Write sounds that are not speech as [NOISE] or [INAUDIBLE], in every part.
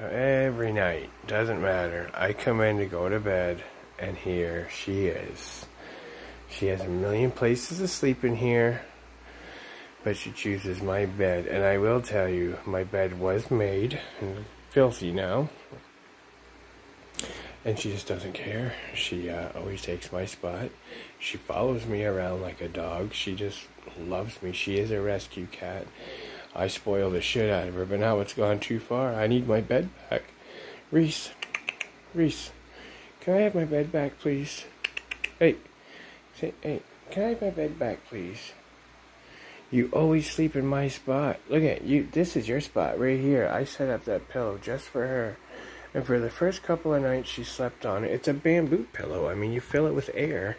Every night, doesn't matter. I come in to go to bed, and here she is. She has a million places to sleep in here, but she chooses my bed. And I will tell you, my bed was made, and filthy now, and she just doesn't care. She uh, always takes my spot. She follows me around like a dog. She just loves me. She is a rescue cat. I spoil the shit out of her, but now it's gone too far. I need my bed back. Reese, Reese, can I have my bed back, please? Hey, say, hey, can I have my bed back, please? You always sleep in my spot. Look at you. This is your spot right here. I set up that pillow just for her. And for the first couple of nights she slept on it, it's a bamboo pillow. I mean, you fill it with air.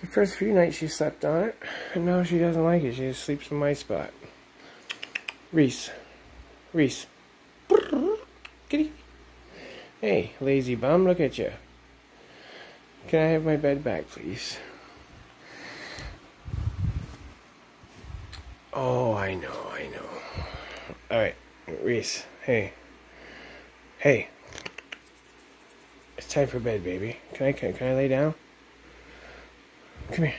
The first few nights she slept on it, and now she doesn't like it. She just sleeps in my spot. Reese. Reese. Kitty. Hey, lazy bum, look at you. Can I have my bed back, please? Oh, I know, I know. Alright, Reese, hey. Hey. It's time for bed, baby. Can I, can, can I lay down? Come here.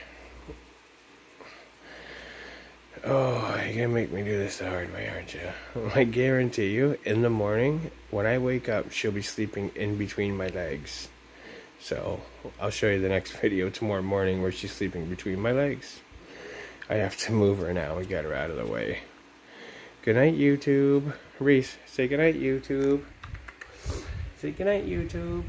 Oh, you're gonna make me do this the hard way, aren't you? [LAUGHS] I guarantee you, in the morning, when I wake up, she'll be sleeping in between my legs. So, I'll show you the next [LAUGHS] video tomorrow morning where she's sleeping between my legs. I have to move her now. We got her out of the way. Good night, YouTube. Reese, say good night, YouTube. Say good night, YouTube.